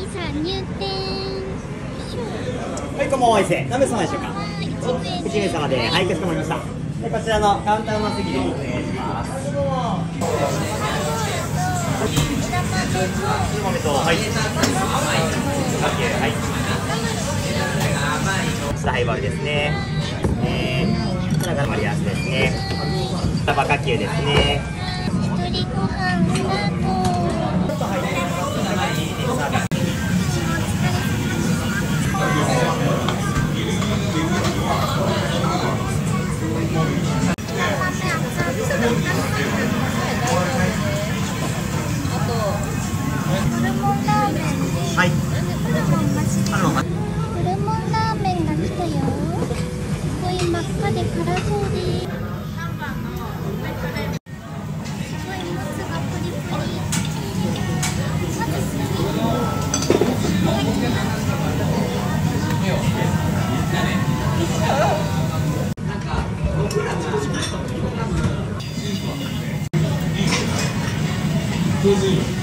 いさん入店。はいこんばんは伊勢何名様でしょうか？名様で。はいかしこまりました。でこちらのカウンターの席でお願いします。枝豆とはい。はい。下ハイバルですね。えー、こちらがマリアスですね。タバカ球ですね。一人ご飯2個はい。ホルモンマシあの、ホルモンラーメンが来たよ。すごい真っ赤で辛そうですはい。